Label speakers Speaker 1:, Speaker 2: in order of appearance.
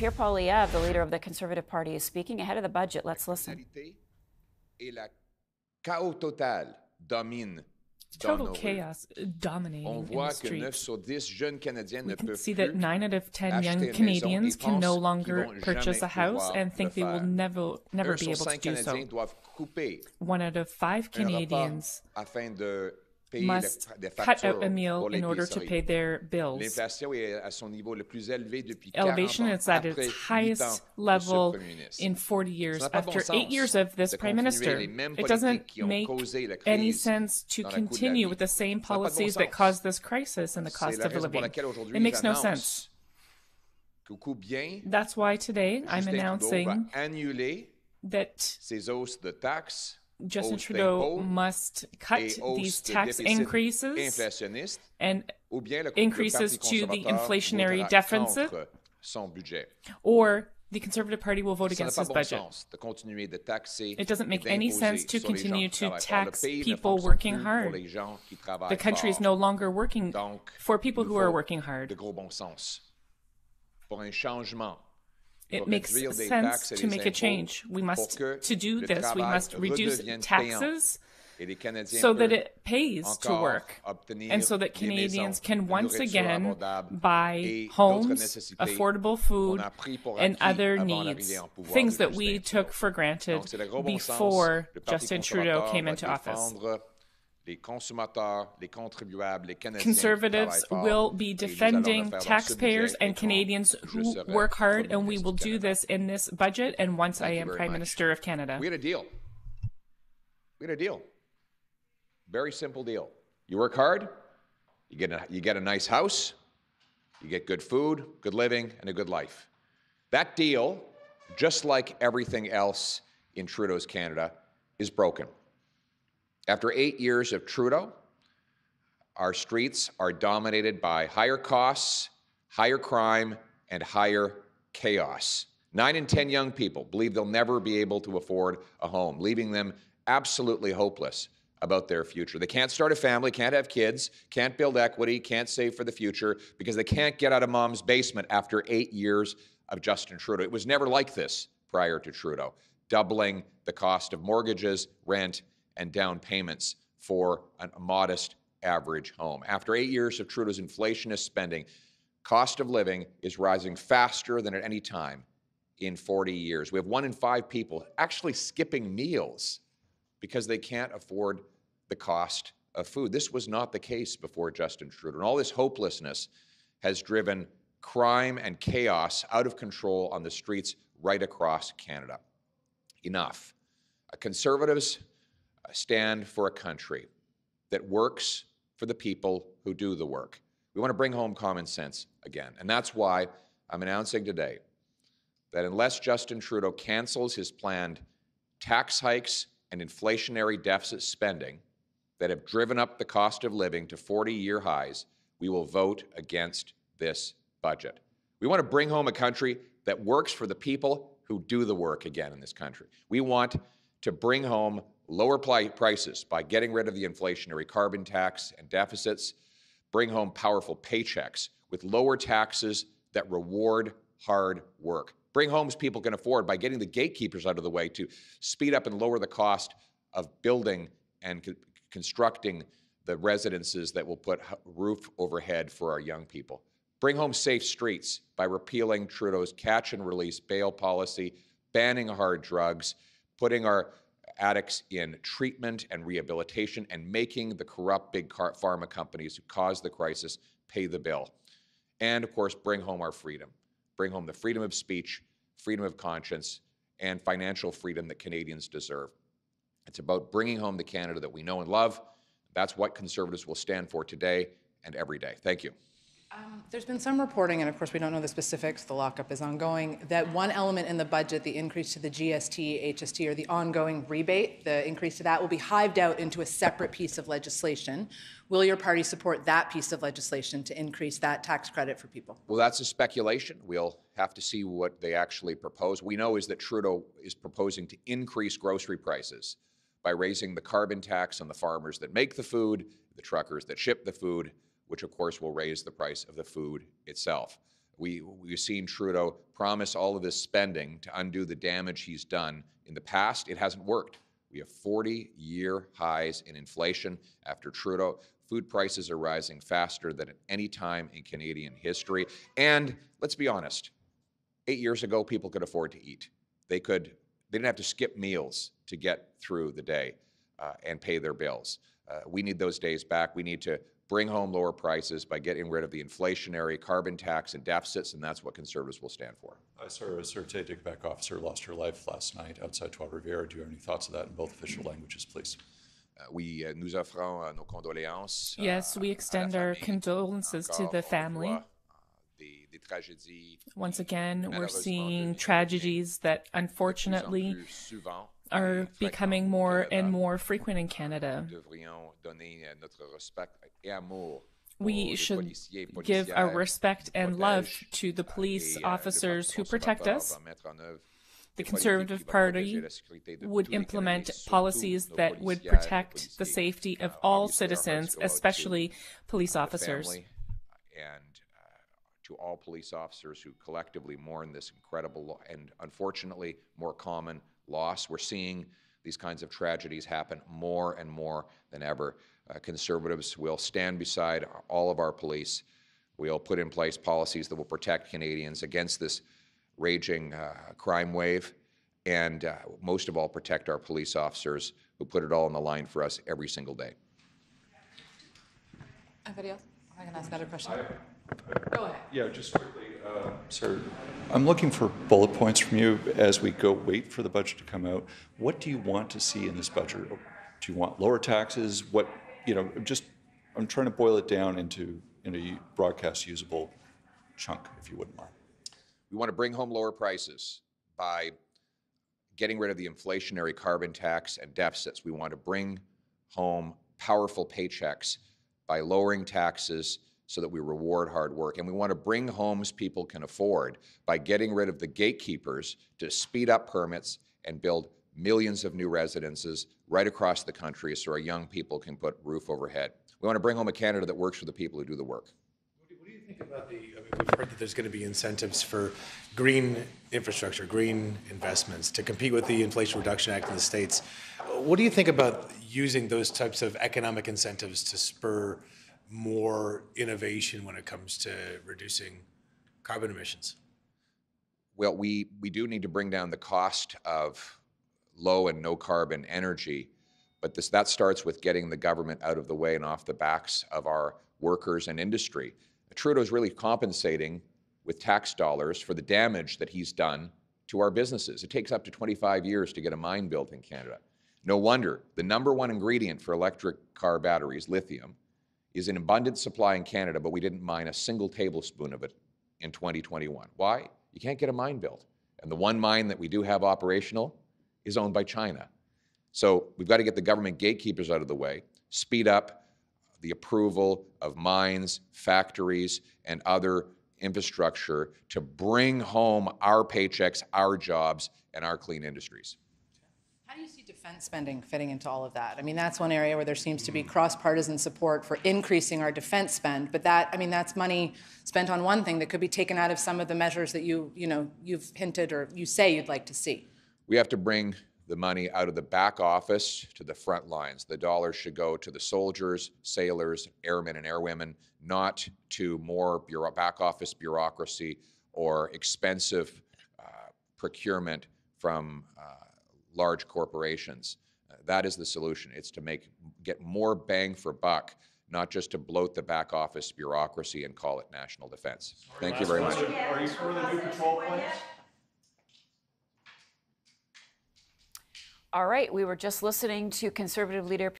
Speaker 1: Pierre Poilievre, the leader of the Conservative Party, is speaking ahead of the budget. Let's listen.
Speaker 2: Et la chaos total domine dans
Speaker 3: Total
Speaker 2: nos rues.
Speaker 3: chaos dominating
Speaker 2: On
Speaker 3: in the
Speaker 2: voit que 9
Speaker 3: streets.
Speaker 2: sur 10 jeunes Canadiens
Speaker 3: We can see that 9 out of 10 young Canadians can no longer purchase a house and think they will never, never be able to do so.
Speaker 2: Canadiens doivent couper
Speaker 3: One out of five Canadians
Speaker 2: afin de payer
Speaker 3: must cut out a meal in order to pay their bills.
Speaker 2: L'inflation est à son niveau le plus élevé depuis 40
Speaker 3: Elevation is at its highest level
Speaker 2: ce Premier ministre.
Speaker 3: in 40 years.
Speaker 2: Ça n'a pas bon
Speaker 3: After eight years of this prime minister, it doesn't
Speaker 2: politiques qui ont
Speaker 3: make any sense to
Speaker 2: dans le coût de la
Speaker 3: continue with the same
Speaker 2: Ça n'a pas de bon
Speaker 3: policies that caused this crisis and the cost of living. It makes no sense.
Speaker 2: que coup bien,
Speaker 3: That's why today I'm announcing that
Speaker 2: ces hausses de taxes,
Speaker 3: Justin Trudeau must cut these tax increases and
Speaker 2: ou bien le,
Speaker 3: increases to the inflationary deficit.
Speaker 2: contre son budget.
Speaker 3: or the Conservative Party will vote against his budget.
Speaker 2: sens de continuer de taxer
Speaker 3: It doesn't make any sense to
Speaker 2: sur les gens
Speaker 3: continue to
Speaker 2: travaillent fort. Le
Speaker 3: tax people working hard.
Speaker 2: Pour les gens qui travaillent
Speaker 3: The country is no longer working for people who are working hard. It makes sense to make a change. We must, to do this, we must reduce taxes
Speaker 2: et les Canadiens
Speaker 3: so that it pays to work. And so that Canadians can once again buy homes, affordable food,
Speaker 2: a pris pour
Speaker 3: and other needs,
Speaker 2: l'arrivée en pouvoir
Speaker 3: things that we took for granted
Speaker 2: Donc, c'est de gros bon sens.
Speaker 3: before Justin Trudeau came into office.
Speaker 2: Défendre les consommateurs, les contribuables, les Canadiens
Speaker 3: Conservatives will be
Speaker 2: et nous allons le
Speaker 3: defending
Speaker 2: faire dans ce
Speaker 3: taxpayers and Canadians who work hard, and we will do this in this budget and once I
Speaker 2: Thank you
Speaker 3: am Prime
Speaker 2: much.
Speaker 3: Minister of Canada.
Speaker 2: We had a deal. We had a deal. Very simple deal. You work hard, you get a, you get a nice house, you get good food, good living, and a good life. That deal, just like everything else in Trudeau's Canada, is broken. After eight years of Trudeau, our streets are dominated by higher costs, higher crime, and higher chaos. Nine in 10 young people believe they'll never be able to afford a home, leaving them absolutely hopeless about their future. They can't start a family, can't have kids, can't build equity, can't save for the future because they can't get out of mom's basement after eight years of Justin Trudeau. It was never like this prior to Trudeau, doubling the cost of mortgages, rent, and down payments for a modest average home. After eight years of Trudeau's inflationist spending, cost of living is rising faster than at any time in 40 years. We have one in five people actually skipping meals because they can't afford the cost of food. This was not the case before Justin Trudeau. And all this hopelessness has driven crime and chaos out of control on the streets right across Canada. Enough. Conservatives stand for a country that works for the people who do the work. We want to bring home common sense again. And that's why I'm announcing today that unless Justin Trudeau cancels his planned tax hikes and inflationary deficit spending that have driven up the cost of living to 40 year highs, we will vote against this budget. We want to bring home a country that works for the people who do the work again in this country. We want to bring home lower prices by getting rid of the inflationary carbon tax and deficits, bring home powerful paychecks with lower taxes that reward hard work. Bring homes people can afford by getting the gatekeepers out of the way to speed up and lower the cost of building and co- constructing the residences that will put roof overhead for our young people. Bring home safe streets by repealing Trudeau's catch and release bail policy, banning hard drugs, putting our addicts in treatment and rehabilitation, and making the corrupt big pharma companies who caused the crisis pay the bill. And of course, bring home our freedom. Bring home the freedom of speech, freedom of conscience, and financial freedom that Canadians deserve. It's about bringing home the Canada that we know and love. That's what Conservatives will stand for today and every day. Thank you.
Speaker 4: Um, there's been some reporting, and of course we don't know the specifics, the lockup is ongoing, that one element in the budget, the increase to the GST, HST, or the ongoing rebate, the increase to that will be hived out into a separate piece of legislation. Will your party support that piece of legislation to increase that tax credit for people?
Speaker 2: Well, that's a speculation. We'll have to see what they actually propose. We know is that Trudeau is proposing to increase grocery prices by raising the carbon tax on the farmers that make the food, the truckers that ship the food, which of course will raise the price of the food itself. We, we've seen Trudeau promise all of this spending to undo the damage he's done. In the past, it hasn't worked. We have 40 year highs in inflation after Trudeau. Food prices are rising faster than at any time in Canadian history. And let's be honest, eight years ago, people could afford to eat. They could, they didn't have to skip meals to get through the day uh, and pay their bills. Uh, we need those days back. We need to bring home lower prices by getting rid of the inflationary carbon tax and deficits, and that's what Conservatives will stand for.
Speaker 5: Uh, sir, a Sûreté Quebec officer lost her life last night outside Trois-Rivières. Do you have any thoughts of that in both official languages, please?
Speaker 2: Uh, oui, euh, nous offrons euh, nos condoléances.
Speaker 3: Yes, we extend our condolences to the family.
Speaker 2: voit, Des, des tragédies
Speaker 3: Once again, we're seeing tragedies that
Speaker 2: de plus en
Speaker 3: unfortunately
Speaker 2: plus souvent
Speaker 3: are becoming more and more frequent in Canada.
Speaker 2: Nous devrions donner notre respect et amour
Speaker 3: We should give our respect and love to the police
Speaker 2: euh,
Speaker 3: officers who protect us.
Speaker 2: va mettre en œuvre
Speaker 3: The Conservative Party
Speaker 2: protéger la sécurité de
Speaker 3: would implement policies that would protect the safety of all
Speaker 2: obviously, our hearts
Speaker 3: citizens,
Speaker 2: go out to
Speaker 3: especially police officers.
Speaker 2: and uh, to all police officers who collectively mourn this incredible and unfortunately more common loss. We're seeing these kinds of tragedies happen more and more than ever. Uh, conservatives will stand beside all of our police. We'll put in place policies that will protect Canadians against this raging uh, crime wave, and uh, most of all, protect our police officers who put it all on the line for us every single day.
Speaker 4: Anybody else? I can ask another question. Go ahead.
Speaker 5: Yeah, just quickly, uh, sir. I'm looking for bullet points from you as we go wait for the budget to come out. What do you want to see in this budget? Do you want lower taxes? What, you know, just, I'm trying to boil it down into, in a broadcast usable chunk, if you wouldn't mind.
Speaker 2: We want to bring home lower prices by getting rid of the inflationary carbon tax and deficits. We want to bring home powerful paychecks by lowering taxes so that we reward hard work. And we want to bring homes people can afford by getting rid of the gatekeepers to speed up permits and build millions of new residences right across the country so our young people can put roof overhead. We want to bring home a Canada that works for the people who do the work.
Speaker 6: What do you think about the, I mean, we've heard that there's going to be incentives for green infrastructure, green investments to compete with the Inflation Reduction Act in the States. What do you think about using those types of economic incentives to spur more innovation when it comes to reducing carbon emissions?
Speaker 2: Well, we, we do need to bring down the cost of low and no carbon energy, but this, that starts with getting the government out of the way and off the backs of our workers and industry. Trudeau's really compensating with tax dollars for the damage that he's done to our businesses. It takes up to 25 years to get a mine built in Canada. No wonder the number one ingredient for electric car batteries, lithium, is in abundant supply in Canada, but we didn't mine a single tablespoon of it in 2021. Why? You can't get a mine built. And the one mine that we do have operational is owned by China. So we've got to get the government gatekeepers out of the way, speed up the approval of mines, factories, and other infrastructure to bring home our paychecks, our jobs, and our clean industries.
Speaker 4: How do you see defense spending fitting into all of that? I mean, that's one area where there seems to be cross-partisan support for increasing our defense spend, but that, I mean, that's money spent on one thing that could be taken out of some of the measures that you, you know, you've hinted or you say you'd like to see.
Speaker 2: We have to bring the money out of the back office to the front lines. The dollars should go to the soldiers, sailors, airmen, and airwomen, not to more bureau- back office bureaucracy or expensive uh, procurement from uh, large corporations. Uh, that is the solution. It's to make get more bang for buck, not just to bloat the back office bureaucracy and call it national defense. Thank you very much.
Speaker 5: Are you for the new patrol planes?
Speaker 1: All right, we were just listening to Conservative leader